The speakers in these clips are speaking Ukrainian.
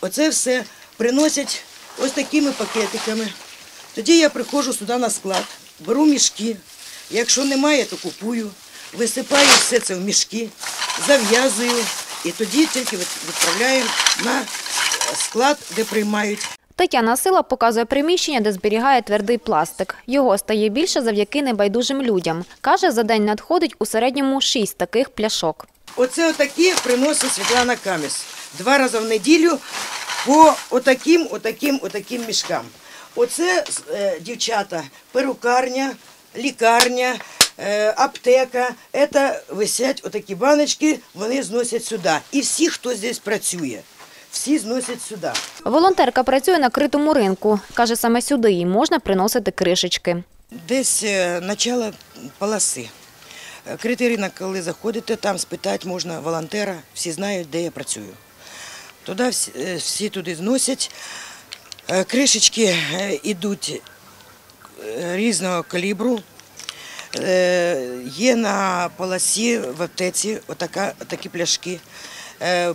оце все приносять ось такими пакетиками. Тоді я приходжу сюди на склад, беру мішки. Якщо немає, то купую, висипаю все це в мішки, зав'язую і тоді тільки від- відправляю на склад, де приймають. Тетяна Сила показує приміщення, де зберігає твердий пластик. Його стає більше завдяки небайдужим людям. Каже, за день надходить у середньому шість таких пляшок. Оце отакі приносить Світлана Каміс. Два рази в неділю по отаким, отаким, отаким мішкам. Оце е, дівчата, перукарня, лікарня, е, аптека. Це висять отакі баночки, вони зносять сюди. І всі, хто здесь працює, всі зносять сюди. Волонтерка працює на критому ринку. Каже, саме сюди їй можна приносити кришечки. Десь е, начало полоси. Е, Критий ринок, коли заходите, там спитати можна волонтера, всі знають, де я працюю. Туди всі, е, всі туди зносять. Е, Кришечки йдуть різного калібру. Е, Є на полосі в аптеці отака, отакі пляшки. Е,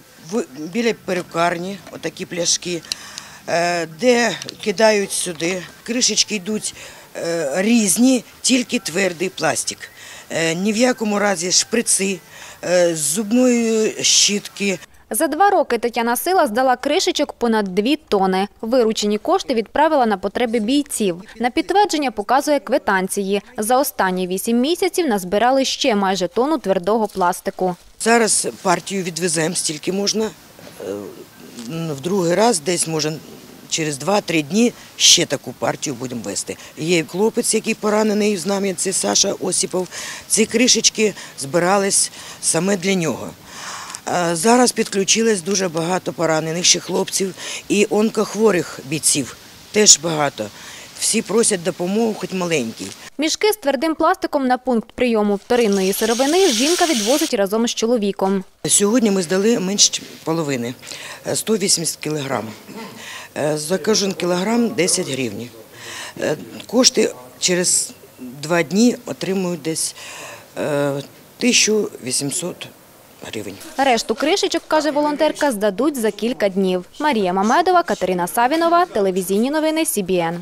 Біля перукарні отакі пляшки, Е, де кидають сюди. Кришечки йдуть е, різні, тільки твердий пластик. Е, Ні в якому разі шприци, е, зубної щітки. За два роки Тетяна Сила здала кришечок понад дві тони. Виручені кошти відправила на потреби бійців. На підтвердження показує квитанції. За останні вісім місяців назбирали ще майже тонну твердого пластику. Зараз партію відвеземо, стільки можна. Е, В другий раз, десь може через 2-3 дні ще таку партію будемо вести. Є хлопець, який поранений з нами, це Саша Осіпов. Ці кришечки збирались саме для нього. Е, Зараз підключилось дуже багато поранених ще хлопців і онкохворих бійців. Теж багато. Всі просять допомогу, хоч маленький. Мішки з твердим пластиком на пункт прийому вторинної сировини жінка відвозить разом з чоловіком. Сьогодні ми здали менш половини е, 180 кілограм. Е, За кожен кілограм 10 гривень. Е, Кошти через два дні отримують десь е, 1800 гривень. Решту кришечок, каже волонтерка, здадуть за кілька днів. Марія Мамедова, Катерина Савінова, телевізійні новини СІБІН.